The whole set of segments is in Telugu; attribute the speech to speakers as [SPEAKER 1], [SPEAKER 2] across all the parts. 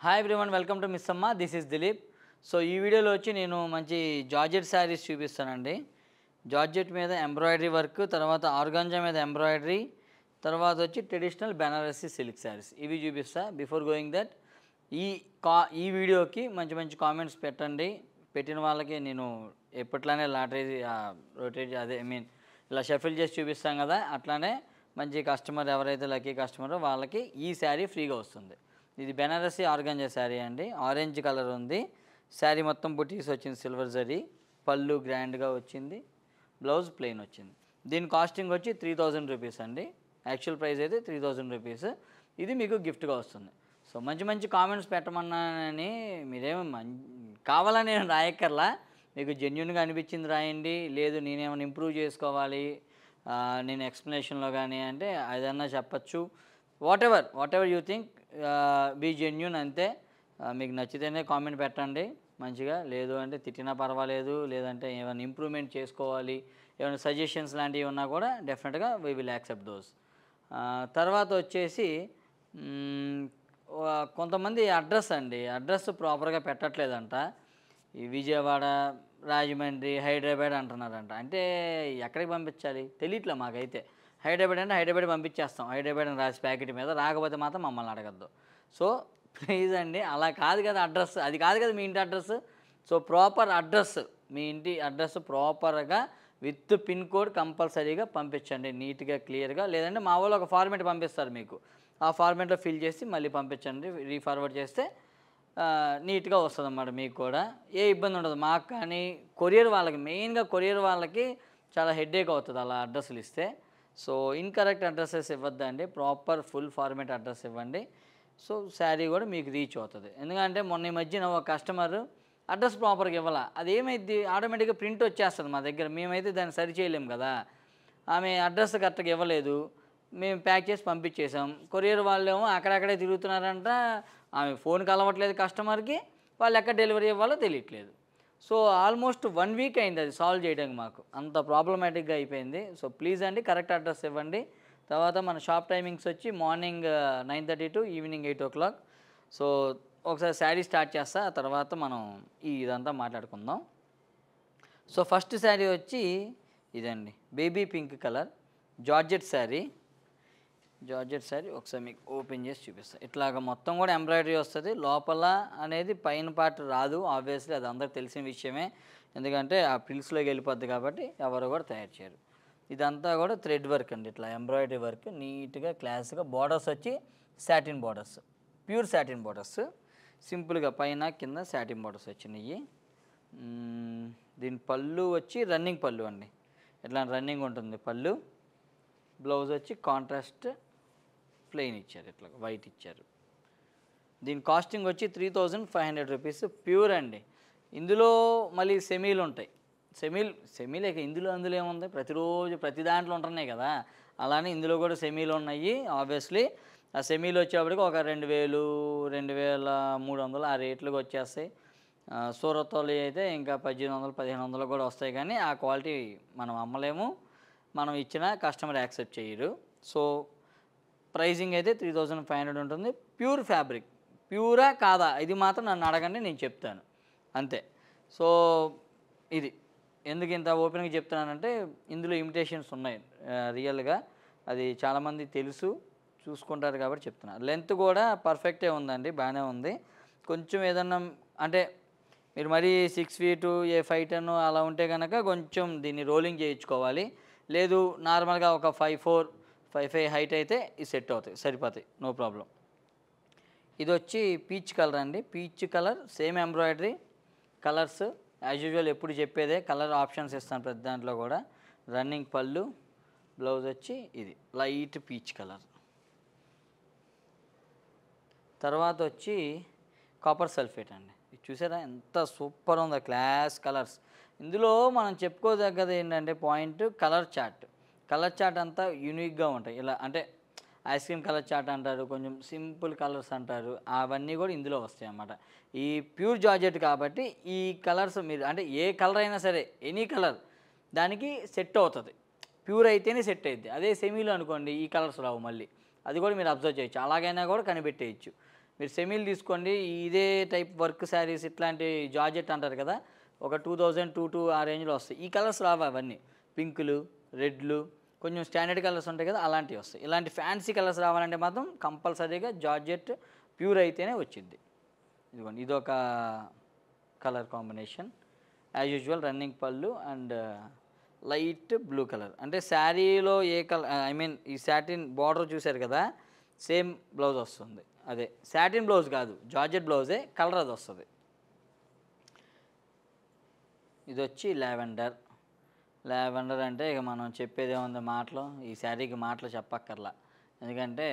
[SPEAKER 1] Hi everyone welcome to miss అమ్మ దిస్ ఇస్ దిలీప్ సో ఈ వీడియోలో వచ్చి నేను మంచి జార్జెట్ శారీస్ చూపిస్తానండి. జార్జెట్ మీద ఎంబ్రాయిడరీ వర్క్ తర్వాత ఆర్గాంజా మీద ఎంబ్రాయిడరీ తర్వాత వచ్చి ట్రెడిషనల్ బెనారసీ సిల్క్ శారీస్. ఇవి చూపిస్తా. బిఫోర్ గోయింగ్ దట్ ఈ కా ఈ వీడియోకి మంచి మంచి కామెంట్స్ పెట్టండి. పెట్టిన వాళ్ళకి నేను ఎప్పట్లానే లాటరీ రొటేట్ అదే ఐ మీన్ ఇలా షఫిల్ చేసి చూపిస్తాం కదా అట్లానే మంచి కస్టమర్ ఎవరైతే లక్కీ కస్టమరో వాళ్ళకి ఈ శారీ ఫ్రీగా వస్తుంది. ఇది బెనారసీ ఆర్గంజా శారీ అండి ఆరెంజ్ కలర్ ఉంది. శారీ మొత్తం బుటీస్ వచ్చింది సిల్వర్ జరీ పళ్ళు గ్రాండ్గా వచ్చింది బ్లౌజ్ ప్లెయిన్ వచ్చింది. దీని కాస్టింగ్ వచ్చి త్రీ థౌజండ్ రూపీస్ అండి యాక్చువల్ ప్రైస్ అయితే త్రీ థౌజండ్ రూపీస్. ఇది మీకు గిఫ్ట్గా వస్తుంది. సో మంచి మంచి కామెంట్స్ పెట్టమన్నానని మీరేమి మం కావాలని నేను రాయక్కర్లా. మీకు జెన్యున్గా అనిపించింది రాయండి. లేదు నేనేమైనా ఇంప్రూవ్ చేసుకోవాలి. నేను ఎక్స్ప్లెనేషన్లో కానీ అంటే ఏదన్నా చెప్పచ్చు. Whatever whatever you think be genuine అంతే మీకు నచ్చితేనే కామెంట్ పెట్టండి. మంచిగా లేదు అంటే తిట్టినా పర్వాలేదు. లేదంటే ఏమైనా ఇంప్రూవ్మెంట్ చేసుకోవాలి. ఏమైనా సజెషన్స్ లాంటివి ఉన్నా కూడా డెఫినెట్గా వీ విల్ యాక్సెప్ట్ దోస్ తర్వాత వచ్చేసి కొంతమంది అడ్రస్ అండి. అడ్రస్ ప్రాపర్గా పెట్టట్లేదంట. ఈ విజయవాడ రాజమండ్రి హైదరాబాద్ అంటున్నారంట. అంటే ఎక్కడికి పంపించాలి? తెలియట్లే మాకైతే. హైదరాబాద్ అంటే హైదరాబాద్ పంపించేస్తాం. హైదరాబాద్ అని రాసి ప్యాకెట్ మీద రాకపోతే మాత్రం మమ్మల్ని అడగద్దు. సో ప్లీజ్ అండి అలా కాదు కదా అడ్రస్. అది కాదు కదా మీ ఇంటి అడ్రస్. సో ప్రాపర్ అడ్రస్ మీ ఇంటి అడ్రస్ ప్రాపర్గా విత్ పిన్ కోడ్ కంపల్సరీగా పంపించండి. నీట్గా క్లియర్గా. లేదంటే మా వాళ్ళు ఒక ఫార్మేట్ పంపిస్తారు మీకు. ఆ ఫార్మేట్లో ఫిల్ చేసి మళ్ళీ పంపించండి. రీఫార్వర్డ్ చేస్తే నీట్గా వస్తుంది అన్నమాట మీకు కూడా. ఏ ఇబ్బంది ఉండదు. మాకు కానీ కొరియర్ వాళ్ళకి మెయిన్గా కొరియర్ వాళ్ళకి చాలా హెడేక్ అవుతుంది అలా అడ్రస్లు ఇస్తే. సో ఇన్కరెక్ట్ అడ్రస్సెస్ ఇవ్వద్దండి. ప్రాపర్ ఫుల్ ఫార్మేట్ అడ్రస్ ఇవ్వండి. సో శారీ కూడా మీకు రీచ్ అవుతుంది. ఎందుకంటే మొన్న ఈ మధ్యన ఒక కస్టమర్ అడ్రస్ ప్రాపర్గా ఇవ్వాల? అది ఏమైంది ఆటోమేటిక్గా ప్రింట్ వచ్చేస్తుంది మా దగ్గర. మేమైతే దాన్ని సరి చేయలేం కదా. ఆమె అడ్రస్ కరెక్ట్గా ఇవ్వలేదు. మేము ప్యాక్ చేసి పంపించేసాం. కొరియర్ వాళ్ళేమో అక్కడక్కడే తిరుగుతున్నారంట. ఆమె ఫోన్ కలవట్లేదు కస్టమర్కి వాళ్ళు ఎక్కడ డెలివరీ ఇవ్వాలో తెలియట్లేదు. సో ఆల్మోస్ట్ వన్ వీక్ అయింది అది సాల్వ్ చేయడానికి మాకు. అంత ప్రాబ్లమాటిక్గా అయిపోయింది. సో ప్లీజ్ అండి కరెక్ట్ అడ్రస్ ఇవ్వండి. తర్వాత మన షాప్ టైమింగ్స్ వచ్చి morning nine thirty to evening eight o'clock. So ఒకసారి శారీ స్టార్ట్ చేస్తా ఆ తర్వాత మనం ఈ ఇదంతా మాట్లాడుకుందాం. సో ఫస్ట్ శారీ వచ్చి ఇదండి baby pink colour georgette sari. Georgette sari ఒకసారి మీకు ఓపెన్ చేసి చూపిస్తాను ఇట్లాగ మొత్తం కూడా ఎంబ్రాయిడరీ వస్తుంది. లోపల అనేది పైన పార్ట్ రాదు. ఆబ్వియస్లీ అది అందరికి తెలిసిన విషయమే. ఎందుకంటే ఆ పిల్స్లోకి వెళ్ళిపోద్ది కాబట్టి ఎవరు కూడా తయారు చేయరు. ఇదంతా కూడా థ్రెడ్ వర్క్ అండి ఇట్లా ఎంబ్రాయిడరీ వర్క్. నీట్గా క్లాస్గా బార్డర్స్ వచ్చి satin borders pure satin borders సింపుల్గా పైన కింద శాటిన్ బార్డర్స్ వచ్చినాయి. దీని పళ్ళు వచ్చి రన్నింగ్ పళ్ళు అండి. ఇట్లా రన్నింగ్ ఉంటుంది పళ్ళు? బ్లౌజ్ వచ్చి కాంట్రాస్ట్ ప్లెయిన్ ఇచ్చారు ఇట్లా వైట్ ఇచ్చారు. దీని కాస్టింగ్ వచ్చి three thousand five hundred rupees pure అండి. ఇందులో మళ్ళీ సెమీలు ఉంటాయి. సెమీలు సెమీలే ఇందులో అందులో ఏముంది? ప్రతిరోజు ప్రతి దాంట్లో ఉంటున్నాయి కదా. అలానే ఇందులో కూడా సెమీలు ఉన్నాయి ఆబ్వియస్లీ ఆ సెమీలు వచ్చేప్పటికి ఒక రెండు వేలు రెండు వేల మూడు వందలు ఆ రేట్లకు వచ్చేస్తాయి. సూరత్తోలు అయితే ఇంకా పద్దెనిమిది వందలు పదిహేను వందలు కూడా వస్తాయి కానీ ఆ క్వాలిటీ మనం అమ్మలేము. మనం ఇచ్చిన కస్టమర్ యాక్సెప్ట్ చేయరు. సో ప్రైజింగ్ అయితే త్రీ థౌజండ్ ఫైవ్ హండ్రెడ్ ఉంటుంది. Pure fabric. ప్యూరా కాదా? ఇది మాత్రం నన్ను అడగండి నేను చెప్తాను. అంతే. సో ఇది. ఎందుకు ఇంత ఓపెన్గా చెప్తున్నానంటే ఇందులో ఇమిటేషన్స్ ఉన్నాయి. రియల్గా. అది చాలామంది తెలుసు చూసుకుంటారు కాబట్టి చెప్తున్నాను లెంత్ కూడా పర్ఫెక్టే ఉందండి బాగానే ఉంది. కొంచెం ఏదన్నా అంటే మీరు మరీ సిక్స్ ఫీటు ఏ ఫైవ్ టెన్ అలా ఉంటే కనుక కొంచెం దీన్ని రోలింగ్ చేయించుకోవాలి. లేదు నార్మల్గా ఒక five four five five height అయితే ఇది సెట్ అవుతాయి సరిపోతాయి నో ప్రాబ్లం. ఇది వచ్చి పీచ్ కలర్ అండి. Peach colour same embroidery colours as usual ఎప్పుడు చెప్పేదే కలర్ ఆప్షన్స్ ఇస్తాను ప్రతి దాంట్లో కూడా. రన్నింగ్ పళ్ళు బ్లౌజ్ వచ్చి ఇది లైట్ పీచ్ కలర్. తర్వాత వచ్చి కాపర్ సల్ఫేట్ అండి. ఇది చూసారా? ఎంత సూపర్ ఉందో క్లాస్ కలర్స్. ఇందులో మనం చెప్పుకోదగ్గది ఏంటంటే point colour chart. Colour chart అంతా యూనిక్గా ఉంటాయి. ఇలా అంటే ఐస్ క్రీమ్ కలర్ చాట్ అంటారు కొంచెం సింపుల్ కలర్స్ అంటారు అవన్నీ కూడా ఇందులో వస్తాయి అన్నమాట ఈ ప్యూర్ జార్జెట్ కాబట్టి ఈ కలర్స్ మీరు అంటే ఏ కలర్ అయినా సరే ఎనీ కలర్ దానికి సెట్ అవుతుంది. ప్యూర్ అయితేనే సెట్ అయ్యిద్ది అదే సెమీలో అనుకోండి ఈ కలర్స్ రావు మళ్ళీ. అది కూడా మీరు అబ్జర్వ్ చేయొచ్చు. అలాగైనా కూడా కనిపెట్టేయచ్చు. మీరు సెమీలు తీసుకోండి ఇదే టైప్ వర్క్ శారీస్ ఇట్లాంటి జార్జెట్ అంటారు కదా ఒక టూ థౌజండ్ టూ టూ ఆ రేంజ్లో వస్తాయి. ఈ కలర్స్ రావు అవన్నీ? పింకులు రెడ్లు కొంచెం స్టాండర్డ్ కలర్స్ ఉంటాయి కదా అలాంటివి వస్తాయి. ఇలాంటి ఫ్యాన్సీ కలర్స్ రావాలంటే మాత్రం కంపల్సరీగా జార్జెట్ ప్యూర్ అయితేనే వచ్చింది. ఇదిగోండి ఇదొక colour combination. As usual running పళ్ళు అండ్ లైట్ బ్లూ కలర్. అంటే శారీలో ఏ కలర్ ఐ మీన్ ఈ శాటిన్ బార్డర్ చూశారు కదా సేమ్ బ్లౌజ్ వస్తుంది. అదే శాటిన్ బ్లౌజ్ కాదు జార్జెట్ బ్లౌజే కలర్ అది వస్తుంది. ఇది వచ్చి లావెండర్. లావెండర్ అంటే ఇక మనం చెప్పేది ఏముంది మాటలు? ఈ శారీకి మాటలు చెప్పక్కర్లా. ఎందుకంటే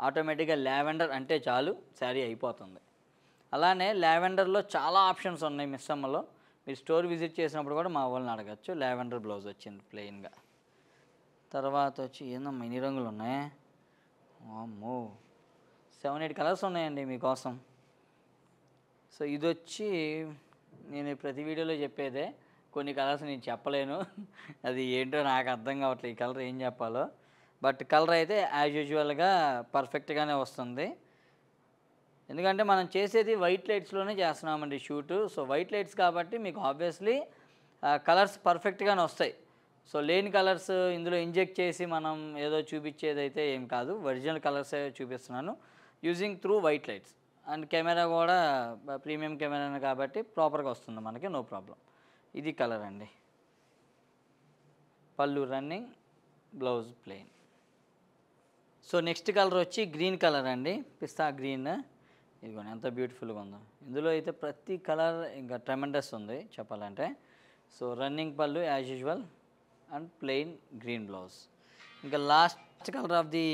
[SPEAKER 1] ఆటోమేటిక్గా లావెండర్ అంటే చాలు శారీ అయిపోతుంది. అలానే లావెండర్లో చాలా ఆప్షన్స్ ఉన్నాయి మిస్సమ్మలో మీరు స్టోర్ విజిట్ చేసినప్పుడు కూడా మా వాళ్ళని అడగచ్చు. లావెండర్ బ్లౌజ్ వచ్చింది ప్లెయిన్గా తర్వాత వచ్చి ఏందమ్మా మినీ రంగులు ఉన్నాయి. అమ్మో సెవెన్ ఎయిట్ కలర్స్ ఉన్నాయండి మీకోసం. సో ఇది వచ్చి నేను ప్రతి వీడియోలో చెప్పేదే. కొన్ని కలర్స్ నేను చెప్పలేను. అది ఏంటో నాకు అర్థం కావట్లేదు ఈ కలర్ ఏం చెప్పాలో. బట్ కలర్ అయితే యాజ్ యూజువల్గా పర్ఫెక్ట్గానే వస్తుంది. ఎందుకంటే మనం చేసేది వైట్ లైట్స్లోనే చేస్తున్నామండి షూటు. సో వైట్ లైట్స్ కాబట్టి మీకు ఆబ్వియస్లీ కలర్స్ పర్ఫెక్ట్గానే వస్తాయి. సో లేని కలర్స్ ఇందులో ఇంజెక్ట్ చేసి మనం ఏదో చూపించేది అయితే ఏం కాదు. ఒరిజినల్ కలర్సే చూపిస్తున్నాను. Using through white lights. And camera కూడా ప్రీమియం కెమెరా కాబట్టి ప్రాపర్గా వస్తుంది మనకి నో ప్రాబ్లం. ఇది కలర్ అండి. పళ్ళు running blouse plain. So next colour వచ్చి గ్రీన్ కలర్ అండి. పిస్తా గ్రీన్. ఇదిగోండి ఎంత బ్యూటిఫుల్గా ఉందో. ఇందులో అయితే ప్రతి కలర్ ఇంకా ట్రెమెండస్ ఉంది చెప్పాలంటే. సో రన్నింగ్ పళ్ళు as usual and plain green blouse. ఇంకా last colour of the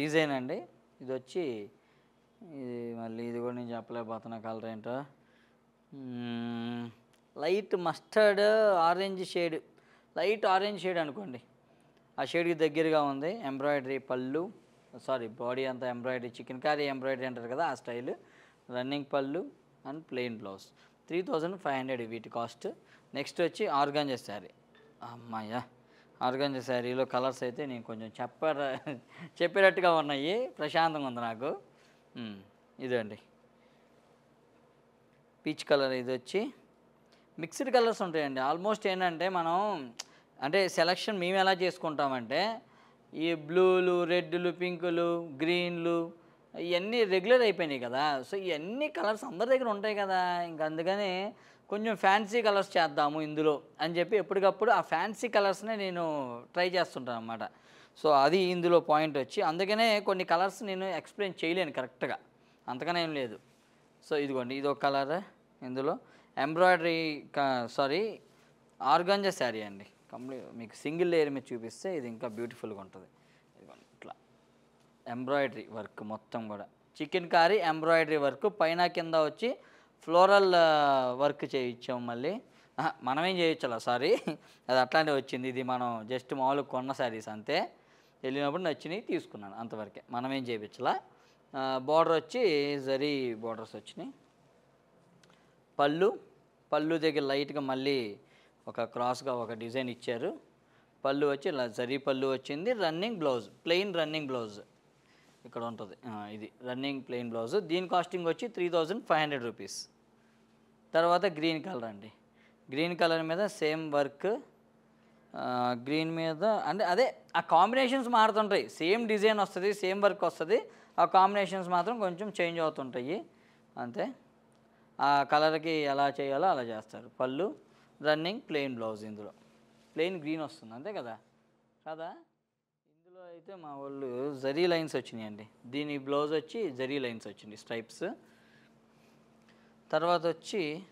[SPEAKER 1] design అండి. ఇది వచ్చి ఇది మళ్ళీ ఇది కూడా నేను చెప్పలేకపోతున్నా కలర్ ఏంటో? Light mustard orange shade. Light orange shade అనుకోండి. ఆ షేడ్కి దగ్గరగా ఉంది ఎంబ్రాయిడరీ పళ్ళు. సారీ బాడీ అంతా ఎంబ్రాయిడరీ చికెన్ కర్రీ ఎంబ్రాయిడరీ అంటారు కదా ఆ స్టైల్. రన్నింగ్ పళ్ళు and plain blouse. Three thousand five hundred వీటి కాస్ట్. నెక్స్ట్ వచ్చి ఆర్గాంజా శారీ. అమ్మాయ్యా! ఆర్గాంజా శారీలో కలర్స్ అయితే నేను కొంచెం చెప్పర చెప్పేటట్టుగా ఉన్నాయి. ప్రశాంతంగా ఉంది నాకు. ఇదండి. పీచ్ కలర్ ఇది వచ్చి మిక్స్డ్ కలర్స్ ఉంటాయండి. ఆల్మోస్ట్ ఏంటంటే మనం అంటే సెలక్షన్ మేము ఎలా చేసుకుంటామంటే ఈ బ్లూలు రెడ్లు పింకులు గ్రీన్లు ఇవన్నీ రెగ్యులర్ అయిపోయినాయి కదా. సో ఇవన్నీ కలర్స్ అందరి దగ్గర ఉంటాయి కదా. ఇంక అందుకని కొంచెం ఫ్యాన్సీ కలర్స్ చేద్దాము ఇందులో అని చెప్పి ఎప్పటికప్పుడు ఆ ఫ్యాన్సీ కలర్స్నే నేను ట్రై చేస్తుంటాను అనమాట సో అది ఇందులో పాయింట్ వచ్చి అందుకనే కొన్ని కలర్స్ నేను ఎక్స్ప్లెయిన్ చేయలేను కరెక్ట్గా. అంతకనే ఏం లేదు. సో ఇదిగోండి ఇది ఒక కలర్ ఇందులో. ఎంబ్రాయిడరీ సారీ ఆర్గాంజా శారీ అండి. కంప్లీట్ మీకు సింగిల్ లేయర్ మీద చూపిస్తే ఇది ఇంకా బ్యూటిఫుల్గా ఉంటుంది. ఇట్లా. ఎంబ్రాయిడరీ వర్క్ మొత్తం కూడా. Chikankari embroidery work. పైన కింద వచ్చి ఫ్లోరల్ వర్క్ చేయించాం మళ్ళీ. మనమేం చేయించాలా సారీ? అది అట్లానే వచ్చింది. ఇది మనం జస్ట్ మామూలుగా కొన్న శారీస్ అంతే. వెళ్ళినప్పుడు నచ్చినాయి తీసుకున్నాను అంతవరకే. మనమేం చేయించలా? బార్డర్ వచ్చి జరీ బార్డర్స్ వచ్చినాయి. పళ్ళు పళ్ళు దగ్గర లైట్గా మళ్ళీ ఒక క్రాస్గా ఒక డిజైన్ ఇచ్చారు. పళ్ళు వచ్చి ఇలా జరీ పళ్ళు వచ్చింది. Running blouse plain running blouse ఇక్కడ ఉంటుంది. ఇది రన్నింగ్ ప్లెయిన్ బ్లౌజ్. దీని కాస్టింగ్ వచ్చి three thousand five hundred rupees. తర్వాత గ్రీన్ కలర్ అండి. గ్రీన్ కలర్ మీద సేమ్ వర్క్ గ్రీన్ మీద అంటే అదే ఆ కాంబినేషన్స్ మారుతుంటాయి. సేమ్ డిజైన్ వస్తుంది సేమ్ వర్క్ వస్తుంది. ఆ కాంబినేషన్స్ మాత్రం కొంచెం చేంజ్ అవుతుంటాయి. అంతే. ఆ కలర్కి ఎలా చేయాలో అలా చేస్తారు. పళ్ళు రన్నింగ్ ప్లెయిన్ బ్లౌజ్ ఇందులో. ప్లెయిన్ గ్రీన్ వస్తుంది అంతే కదా? కదా ఇందులో అయితే మా వాళ్ళు జరీ లైన్స్ వచ్చినాయండి. దీని బ్లౌజ్ వచ్చి జరీ లైన్స్ వచ్చింది స్ట్రైప్స్. తర్వాత వచ్చి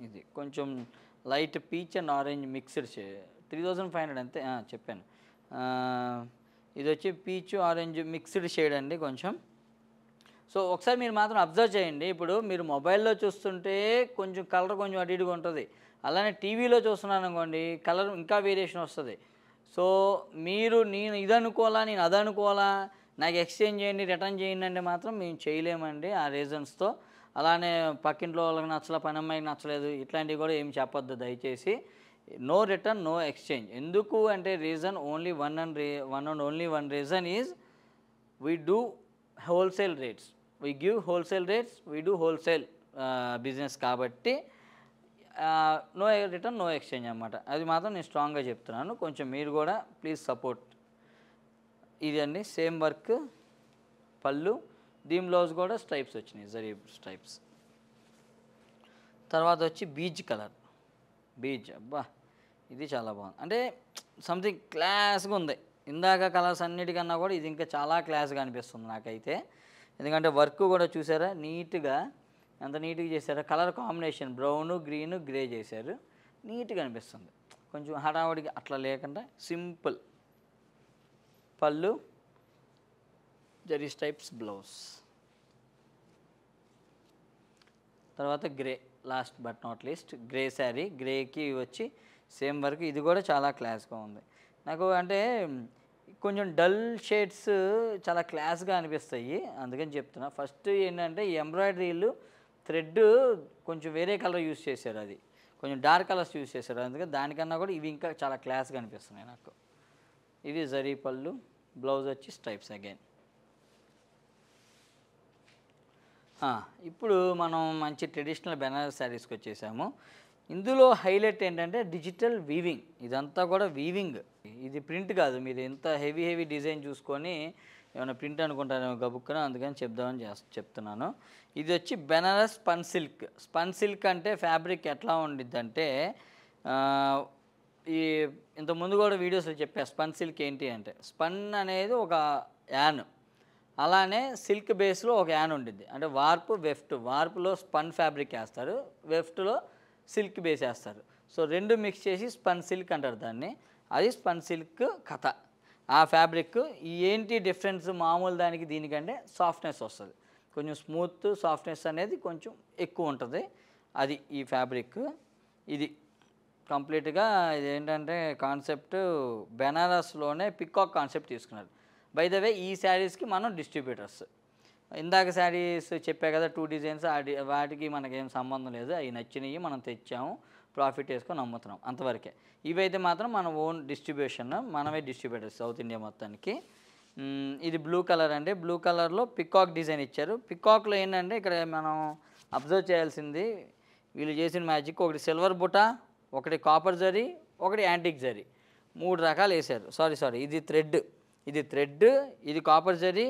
[SPEAKER 1] ఇది కొంచెం light peach and orange mixed three thousand five hundred అంతే చెప్పాను. ఇది వచ్చి పీచ్ ఆరెంజ్ మిక్స్డ్ షేడ్ అండి కొంచెం. సో ఒకసారి మీరు మాత్రం అబ్జర్వ్ చేయండి. ఇప్పుడు మీరు మొబైల్లో చూస్తుంటే కొంచెం కలర్ కొంచెం అటు ఇటుగా ఉంటుంది. అలానే టీవీలో చూస్తున్నాను అనుకోండి కలర్ ఇంకా వేరియేషన్ వస్తుంది. సో మీరు నేను ఇది అనుకోవాలా నేను అది అనుకోవాలా నాకు ఎక్స్చేంజ్ చేయండి రిటర్న్ చేయండి అంటే మాత్రం మేము చేయలేమండి ఆ రీజన్స్తో. అలానే పక్కింట్లో వాళ్ళకి నచ్చలే పని అమ్మాయికి నచ్చలేదు ఇట్లాంటివి కూడా ఏం చెప్పొద్దు దయచేసి. No return no exchange. ఎందుకు అంటే reason only one and re one and only one reason is we do wholesale rates. We give wholesale rates we do wholesale business కాబట్టి నో రిటర్న్ నో ఎక్స్చేంజ్ అనమాట అది మాత్రం నేను స్ట్రాంగ్గా చెప్తున్నాను. కొంచెం మీరు కూడా ప్లీజ్ సపోర్ట్ ఇది అండి సేమ్ వర్క్ పళ్ళు దీని బ్లౌజ్ కూడా స్ట్రైప్స్ వచ్చినాయి జరీ స్ట్రైప్స్ తర్వాత వచ్చి బీచ్ కలర్ బీచ్ అబ్బా ఇది చాలా బాగుంది. అంటే సంథింగ్ క్లాస్గా ఉంది. ఇందాక కలర్స్ అన్నిటికన్నా కూడా ఇది ఇంకా చాలా క్లాస్గా అనిపిస్తుంది నాకైతే. ఎందుకంటే వర్క్ కూడా చూసారా? నీట్గా ఎంత నీట్గా చేశారా colour combination brown green grey చేశారు. నీట్గా అనిపిస్తుంది. కొంచెం హడావుడిగా అట్లా లేకుండా సింపుల్. పళ్ళు జరీస్ టైప్స్ బ్లౌజ్. తర్వాత grey last but not least grey sari. గ్రేకి వచ్చి సేమ్ వర్క్. ఇది కూడా చాలా క్లాస్గా ఉంది. నాకు అంటే కొంచెం డల్ షేడ్స్ చాలా క్లాస్గా అనిపిస్తాయి. అందుకని చెప్తున్నా. ఫస్ట్ ఏంటంటే ఎంబ్రాయిడరీలు థ్రెడ్ కొంచెం వేరే కలర్ యూస్ చేశారు అది. కొంచెం డార్క్ కలర్స్ యూస్ చేశారు. అందుకని దానికన్నా కూడా ఇవి ఇంకా చాలా క్లాస్గా అనిపిస్తున్నాయి నాకు. ఇది జరీ పళ్ళు బ్లౌజ్ వచ్చి స్ట్రైప్స్ అగైన్. ఇప్పుడు మనం మంచి ట్రెడిషనల్ బెనారస్ శారీస్కి వచ్చేసాము. ఇందులో హైలైట్ ఏంటంటే డిజిటల్ వీవింగ్. ఇదంతా కూడా వీవింగ్. ఇది ప్రింట్ కాదు మీరు ఎంత హెవీ హెవీ డిజైన్ చూసుకొని ఏమైనా ప్రింట్ అనుకుంటారేమో గబుక్కున అందుకని చెప్దామని చెప్తున్నాను. ఇది వచ్చి Banaras spun silk. Spun silk అంటే ఫ్యాబ్రిక్ ఎట్లా ఉండిద్దంటే ఈ ఇంత ముందు కూడా వీడియోస్లో చెప్పా స్పన్ సిల్క్ ఏంటి అంటే స్పన్ అనేది ఒక యాన్. అలానే సిల్క్ బేస్లో ఒక యాన్ ఉండిద్ది. అంటే వార్పు వెఫ్ట్. వార్పులో స్పన్ ఫ్యాబ్రిక్ వేస్తారు వెఫ్ట్లో సిల్క్ బేస్ వేస్తారు. సో రెండు మిక్స్ చేసి స్పన్ సిల్క్ అంటారు దాన్ని. అది స్పన్ సిల్క్ కథ. ఆ ఫ్యాబ్రిక్ ఈ ఏంటి డిఫరెన్స్ మామూలు దానికి దీనికంటే సాఫ్ట్నెస్ వస్తుంది. కొంచెం స్మూత్ సాఫ్ట్నెస్ అనేది కొంచెం ఎక్కువ ఉంటుంది. అది ఈ ఫ్యాబ్రిక్. ఇది కంప్లీట్గా ఇది ఏంటంటే కాన్సెప్ట్ బెనారస్లోనే పికాక్ కాన్సెప్ట్ తీసుకున్నారు. బై ద వే ఈ శారీస్కి మనం డిస్ట్రిబ్యూటర్స్. ఇందాక శారీస్ చెప్పా కదా టూ డిజైన్స్ వాటికి మనకేం సంబంధం లేదు. అవి నచ్చినవి మనం తెచ్చాము ప్రాఫిట్ వేసుకొని అమ్ముతున్నాం అంతవరకే. ఇవైతే మాత్రం మన ఓన్ డిస్ట్రిబ్యూషన్ మనమే డిస్ట్రిబ్యూటర్స్ సౌత్ ఇండియా మొత్తానికి. ఇది బ్లూ కలర్ అండి. బ్లూ కలర్లో పికాక్ డిజైన్ ఇచ్చారు. పికాక్లో ఏంటంటే ఇక్కడ మనం అబ్జర్వ్ చేయాల్సింది వీళ్ళు చేసిన మ్యాజిక్ ఒకటి సిల్వర్ బుట్ట ఒకటి కాపర్ జరీ ఒకటి యాంటిక్ జరీ. మూడు రకాలు వేశారు. సారీ సారీ ఇది థ్రెడ్ ఇది థ్రెడ్ ఇది కాపర్ జరీ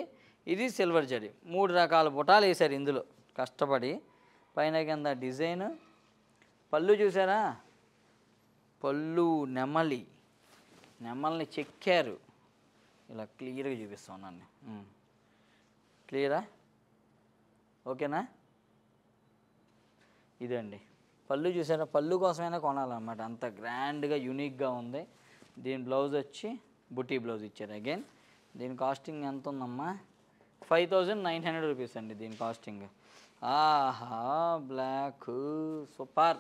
[SPEAKER 1] ఇది సిల్వర్ జరీ. మూడు రకాల బుటాలు వేశారు ఇందులో. కష్టపడి పైన కింద డిజైన్. పళ్ళు చూసారా? పళ్ళు నెమలి. నెమల్ని చెక్కారు. ఇలా క్లియర్గా చూపిస్తున్నాను క్లియరా ఓకేనా? ఇదండి. పళ్ళు చూసారా? పళ్ళు కోసమైనా కొనాలన్నమాట. అంత గ్రాండ్గా యూనిక్గా ఉంది. దీని బ్లౌజ్ వచ్చి బుటీ బ్లౌజ్ ఇచ్చారు. అగైన్ దీని కాస్టింగ్ ఎంత ఉందమ్మా five thousand nine hundred rupees అండి దీని కాస్టింగ్. ఆహా బ్లాక్. సూపర్.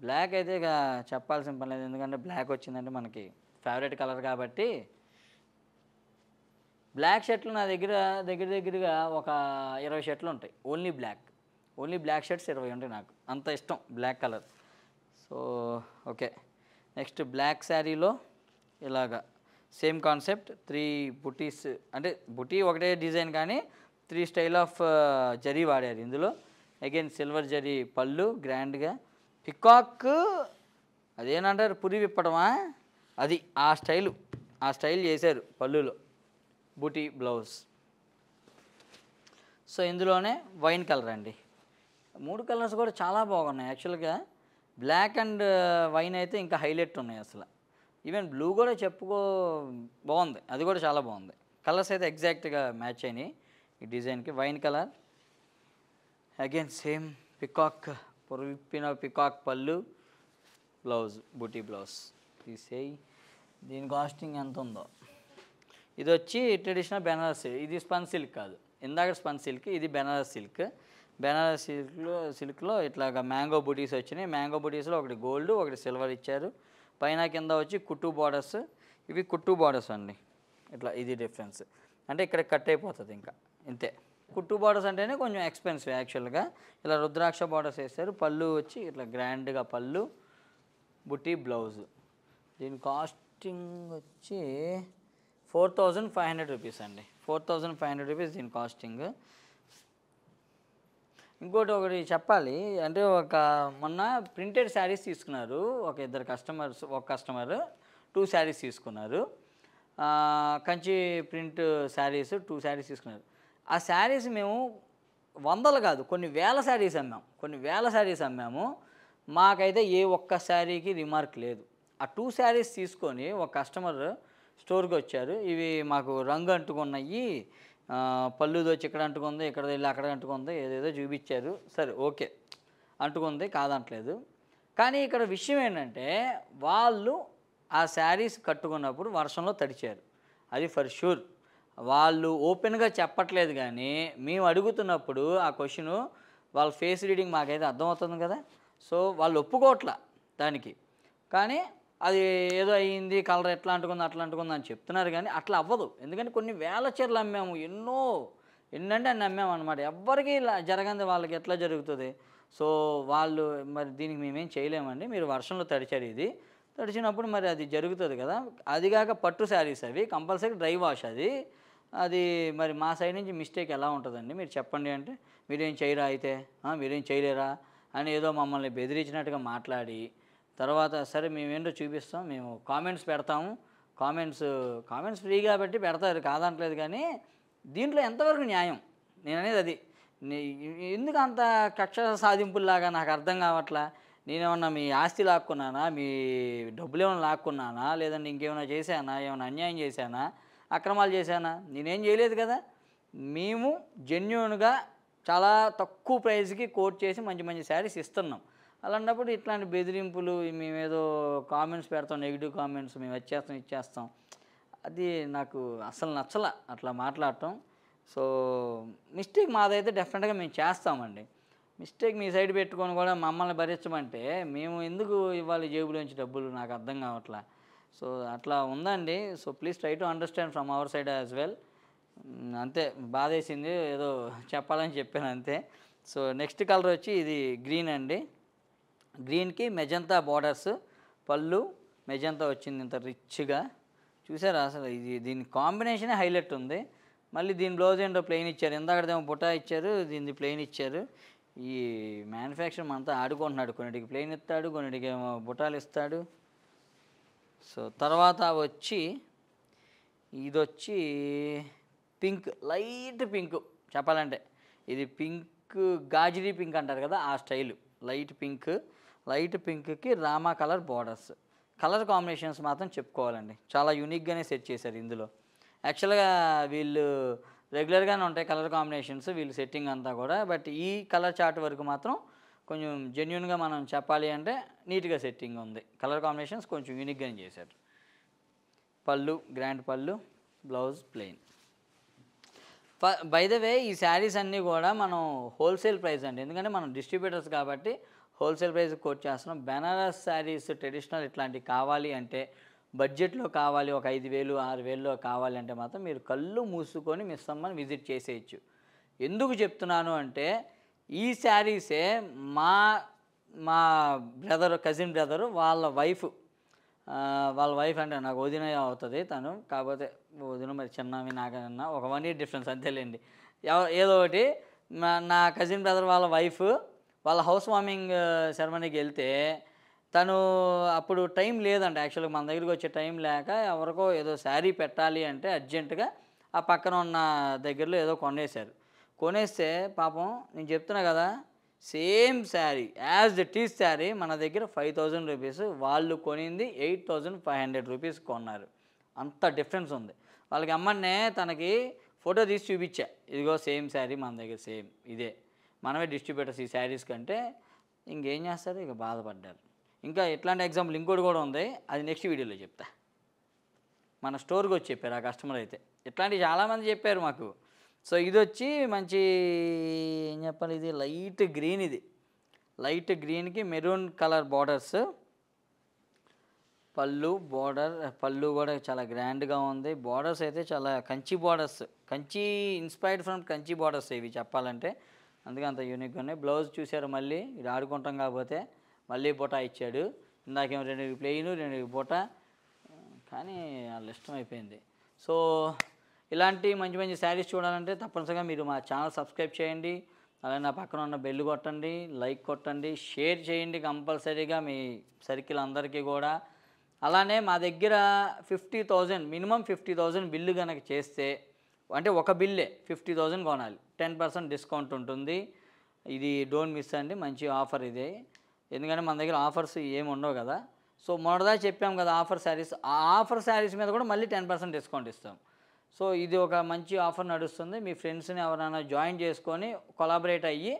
[SPEAKER 1] బ్లాక్ అయితే ఇక చెప్పాల్సిన పని లేదు. ఎందుకంటే బ్లాక్ వచ్చిందంటే మనకి ఫేవరెట్ కలర్ కాబట్టి. బ్లాక్ షర్ట్లు నా దగ్గర దగ్గర దగ్గరగా ఒక ఇరవై షర్ట్లు ఉంటాయి. Only black. Only black shirts ఇరవై ఉంటాయి నాకు. అంత ఇష్టం black colour. So okay. Next black శారీలో ఇలాగా. సేమ్ కాన్సెప్ట్ త్రీ బుటీస్ అంటే బుటీ ఒకటే డిజైన్ కానీ త్రీ స్టైల్ ఆఫ్ జరీ వాడారు. ఇందులో అగైన్ సిల్వర్ జరీ పళ్ళు గ్రాండ్గా. పికాక్ అదేనంటారు పురి విప్పడమా? అది ఆ స్టైలు ఆ స్టైల్ చేశారు పళ్ళులో. బుటీ బ్లౌజ్. సో ఇందులోనే వైన్ కలర్ అండి. మూడు కలర్స్ కూడా చాలా బాగున్నాయి. యాక్చువల్గా బ్లాక్ అండ్ వైన్ అయితే ఇంకా హైలైట్ ఉన్నాయి అసలు. ఈవెన్ బ్లూ కూడా చెప్పుకో బాగుంది. అది కూడా చాలా బాగుంది. కలర్స్ అయితే ఎగ్జాక్ట్గా మ్యాచ్ అయినాయి ఈ డిజైన్కి wine colour again same peacock పొరవిప్పిన peacock pallu blouse buti blouse తీసేయి. దీని కాస్టింగ్ ఎంత ఉందో. ఇది వచ్చి ట్రెడిషనల్ బెనారస్ ఇది స్పన్ సిల్క్ కాదు. ఇందాక స్పన్ సిల్క్ ఇది బెనారస్ సిల్క్ బెనారస్ సిల్క్లో సిల్క్లో ఇట్లాగా మ్యాంగో బుటీస్ వచ్చినాయి. మ్యాంగో బుటీస్లో ఒకటి గోల్డ్ ఒకటి సిల్వర్ ఇచ్చారు. పైన కింద వచ్చి కుట్టు బార్డర్స్ ఇవి కుట్టు బార్డర్స్ అండి. ఇట్లా ఇది డిఫరెన్స్ అంటే ఇక్కడ కట్ అయిపోతుంది ఇంకా. ఇంతే. కుట్టు బార్డర్స్ అంటేనే కొంచెం ఎక్స్పెన్సివ్ యాక్చువల్గా ఇలా రుద్రాక్ష బార్డర్స్ వేస్తారు. పళ్ళు వచ్చి ఇట్లా గ్రాండ్గా పళ్ళు బుట్టి బ్లౌజ్ దీని కాస్టింగ్ వచ్చి four thousand five hundred rupees అండి. Four thousand five hundred rupees దీని కాస్టింగ్ ఇంకోటి ఒకటి చెప్పాలి. అంటే ఒక మొన్న ప్రింటెడ్ శారీస్ తీసుకున్నారు. ఒక ఇద్దరు కస్టమర్స్ ఒక కస్టమర్ టూ శారీస్ తీసుకున్నారు. Kanchi print saris two saris తీసుకున్నారు. ఆ శారీస్ మేము వందలు కాదు కొన్ని వేల శారీస్ అమ్మాము కొన్ని వేల శారీస్ అమ్మాము. మాకైతే ఏ ఒక్క శారీకి రిమార్క్ లేదు. ఆ టూ శారీస్ తీసుకొని ఒక కస్టమర్ స్టోర్కి వచ్చారు ఇవి మాకు రంగు అంటుకున్నాయి. పళ్ళు పళ్ళుది వచ్చి ఇక్కడ అంటుకుంది ఇక్కడ వెళ్ళి అక్కడ అంటుకుంది ఏదేదో చూపించారు. సరే ఓకే. అంటుకుంది కాదంటలేదు. కానీ ఇక్కడ విషయం ఏంటంటే వాళ్ళు ఆ శారీస్ కట్టుకున్నప్పుడు వర్షంలో తడిచారు. అది ఫర్ షూర్ వాళ్ళు ఓపెన్గా చెప్పట్లేదు కానీ మేము అడుగుతున్నప్పుడు ఆ క్వశ్చన్ వాళ్ళ ఫేస్ రీడింగ్ మాకైతే అర్థమవుతుంది కదా. సో వాళ్ళు ఒప్పుకోవట్లా దానికి. కానీ అది ఏదో అయ్యింది కలర్ ఎట్లా అంటుకుంది అట్లా అంటుకుంది అని చెప్తున్నారు కానీ అట్లా అవ్వదు. ఎందుకంటే కొన్ని వేల చీరలు అమ్మాము ఎన్నో ఎన్నంటే అని అమ్మాము అనమాట ఎవ్వరికి జరగంది వాళ్ళకి ఎట్లా జరుగుతుంది? సో వాళ్ళు మరి దీనికి మేమేం చేయలేమండి. మీరు వర్షంలో తడిచారు ఇది. తడిచినప్పుడు మరి అది జరుగుతుంది కదా. అది కాక పట్టు శారీస్ అవి కంపల్సరీ డ్రై వాష్ అది. అది మరి మా సైడ్ నుంచి మిస్టేక్ ఎలా ఉంటుందండి? మీరు చెప్పండి అంటే మీరేం చేయరా అయితే? మీరేం చేయలేరా? అని ఏదో మమ్మల్ని బెదిరించినట్టుగా మాట్లాడి తర్వాత సరే మేమేంటో చూపిస్తాం మేము కామెంట్స్ పెడతాము. కామెంట్స్ కామెంట్స్ ఫ్రీ కాబట్టి పెడతారు కాదంటలేదు కానీ దీంట్లో ఎంతవరకు న్యాయం? నేను అనేది అది ఎందుకు అంత కక్ష సాధింపుల్లాగా నాకు అర్థం కావట్లా? నేనేమన్నా మీ ఆస్తి లాక్కున్నానా? మీ డబ్బులు ఏమైనా లాక్కున్నానా? లేదంటే ఇంకేమైనా చేశానా? ఏమైనా అన్యాయం చేశానా? అక్రమాలు చేశానా? నేనేం చేయలేదు కదా. మేము జెన్యున్గా చాలా తక్కువ ప్రైస్కి కోట్ చేసి మంచి మంచి శారీస్ ఇస్తున్నాం. అలాంటప్పుడు ఇట్లాంటి బెదిరింపులు మేమేదో కామెంట్స్ పెడతాం నెగిటివ్ కామెంట్స్ మేము వచ్చేస్తాం ఇచ్చేస్తాం. అది నాకు అసలు నచ్చల అట్లా మాట్లాడటం. సో మిస్టేక్ మాదైతే డెఫినెట్గా మేము చేస్తామండి. మిస్టేక్ మీ సైడ్ పెట్టుకొని కూడా మమ్మల్ని భరించమంటే మేము ఎందుకు ఇవ్వాలి జేబులోంచి డబ్బులు? నాకు అర్థం కావట్లా. సో అట్లా ఉందండి. So please try to understand from our side as well అంతే. బాధేసింది. ఏదో చెప్పాలని చెప్పాను అంతే. సో నెక్స్ట్ కలర్ వచ్చి ఇది గ్రీన్ అండి. గ్రీన్కి మెజంతా బార్డర్స్ పళ్ళు మెజంతా వచ్చింది ఇంత రిచ్గా. చూసారా అసలు ఇది దీని కాంబినేషనే హైలైట్ ఉంది. మళ్ళీ దీని బ్లౌజ్ ఏంటో ప్లెయిన్ ఇచ్చారు. ఇందాకదేమో బుటా ఇచ్చారు దీన్ని ప్లెయిన్ ఇచ్చారు. ఈ మ్యానుఫ్యాక్చర్ అంతా ఆడుకుంటున్నాడు. కొన్నిటికి ప్లెయిన్ ఇస్తాడు కొన్నిటికి ఏమో బుటాలు ఇస్తాడు. సో తర్వాత వచ్చి ఇది వచ్చి పింక్ లైట్ పింక్ చెప్పాలంటే. ఇది పింక్ గాజరీ పింక్ అంటారు కదా ఆ స్టైల్. Light pink. లైట్ పింక్కి Rama colour borders. Colour combinations మాత్రం చెప్పుకోవాలండి. చాలా యూనిక్గానే సెట్ చేశారు ఇందులో. యాక్చువల్గా వీళ్ళు రెగ్యులర్గానే ఉంటాయి కలర్ కాంబినేషన్స్ వీళ్ళు సెట్టింగ్ అంతా కూడా. బట్ ఈ కలర్ చార్ట్ వరకు మాత్రం కొంచెం జెన్యున్గా మనం చెప్పాలి అంటే నీట్గా సెట్టింగ్ ఉంది. కలర్ కాంబినేషన్స్ కొంచెం యూనిక్గానే చేశారు. Pallu grand pallu blouse plain. By the way ఈ శారీస్ అన్నీ కూడా మనం హోల్సేల్ ప్రైస్ అండి. ఎందుకంటే మనం డిస్ట్రిబ్యూటర్స్ కాబట్టి హోల్సేల్ ప్రైస్ కోట్ చేస్తున్నాం. బెనారస్ శారీస్ ట్రెడిషనల్ ఇట్లాంటివి కావాలి అంటే బడ్జెట్లో కావాలి ఒక ఐదు వేలు ఆరు వేల్లో కావాలి అంటే మాత్రం మీరు కళ్ళు మూసుకొని మిస్ అమ్మని విజిట్ చేసేయచ్చు. ఎందుకు చెప్తున్నాను అంటే ఈ శారీసే మా మా బ్రదర్ కజిన్ బ్రదరు వాళ్ళ వైఫ్ వాళ్ళ వైఫ్ అంటే నాకు వదిన అవుతుంది తను కాకపోతే వదిన మరి చిన్నవి నాకన్నా ఒక వన్ ఇయర్ డిఫరెన్స్ అంతేలేండి. ఏదో ఒకటి నా కజిన్ బ్రదర్ వాళ్ళ వైఫ్ వాళ్ళ హౌస్ వార్మింగ్ సెరమనీకి వెళ్తే తను అప్పుడు టైం లేదంట. యాక్చువల్గా మన దగ్గరికి వచ్చే టైం లేక ఎవరికో ఏదో శారీ పెట్టాలి అంటే అర్జెంటుగా ఆ పక్కన ఉన్న దగ్గరలో ఏదో కొనేశారు. కొనేస్తే పాపం నేను చెప్తున్నా కదా same sari as it is sari మన దగ్గర ఫైవ్ థౌజండ్ రూపీస్ వాళ్ళు కొనింది eight thousand five hundred rupees కొన్నారు. అంత డిఫరెన్స్ ఉంది. వాళ్ళకి అమ్మనే తనకి ఫోటో తీసి చూపించా. ఇదిగో సేమ్ శారీ మన దగ్గర సేమ్ ఇదే. మనమే డిస్ట్రిబ్యూటర్స్ ఈ శారీస్ కంటే ఇంకేం చేస్తారు? ఇక బాధపడ్డారు. ఇంకా ఇట్లాంటి ఎగ్జాంపుల్ ఇంకోటి కూడా ఉంది. అది నెక్స్ట్ వీడియోలో చెప్తా. మన స్టోర్కి వచ్చి చెప్పారు ఆ కస్టమర్ అయితే. ఇట్లాంటివి చాలామంది చెప్పారు మాకు. సో ఇది వచ్చి మంచి ఏం చెప్పాలి ఇది? లైట్ గ్రీన్ ఇది. లైట్ గ్రీన్కి maroon colour borders. Pallu border pallu కూడా చాలా గ్రాండ్గా ఉంది. బార్డర్స్ అయితే చాలా Kanchi borders. Kanchi inspired from Kanchi borders ఇవి చెప్పాలంటే. అందుకే అంత యూనిక్గా ఉన్నాయి. బ్లౌజ్ చూసారు మళ్ళీ? ఇది ఆడుకుంటాం కాకపోతే మళ్ళీ బొటా ఇచ్చాడు. ఇందాకేమో రెండు ప్లెయిన్ రెండు బూట. కానీ వాళ్ళ ఇష్టం అయిపోయింది. సో ఇలాంటి మంచి మంచి శారీస్ చూడాలంటే తప్పనిసరిగా మీరు మా ఛానల్ సబ్స్క్రైబ్ చేయండి. అలాగే నా పక్కన ఉన్న బెల్ కొట్టండి లైక్ కొట్టండి షేర్ చేయండి కంపల్సరీగా మీ సర్కిల్ అందరికీ కూడా. అలానే మా దగ్గర fifty thousand minimum fifty thousand bill కనుక చేస్తే అంటే ఒక బిల్లే ఫిఫ్టీ థౌజండ్ కొనాలి. టెన్ పర్సెంట్ డిస్కౌంట్ ఉంటుంది. ఇది డోంట్ మిస్ అండి మంచి ఆఫర్ ఇది. ఎందుకంటే మన దగ్గర ఆఫర్స్ ఏమి ఉండవు కదా. సో మొన్నదా చెప్పాం కదా ఆఫర్ శారీస్. ఆ ఆఫర్ శారీస్ మీద కూడా మళ్ళీ టెన్ పర్సెంట్ డిస్కౌంట్ ఇస్తాం. సో ఇది ఒక మంచి ఆఫర్ నడుస్తుంది. మీ ఫ్రెండ్స్ని ఎవరైనా జాయిన్ చేసుకొని కొలాబరేట్ అయ్యి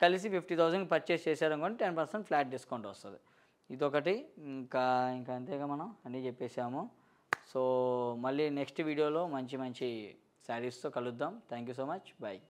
[SPEAKER 1] కలిసి ఫిఫ్టీ థౌసండ్ పర్చేస్ చేశారనుకోండి టెన్ పర్సెంట్ ఫ్లాట్ డిస్కౌంట్ వస్తుంది. ఇదొకటి. ఇంకా ఇంకా అంతేగా మనం అన్నీ చెప్పేసాము సో మళ్ళీ నెక్స్ట్ వీడియోలో మంచి మంచి శారీస్తో కలుద్దాం. Thank you so much bye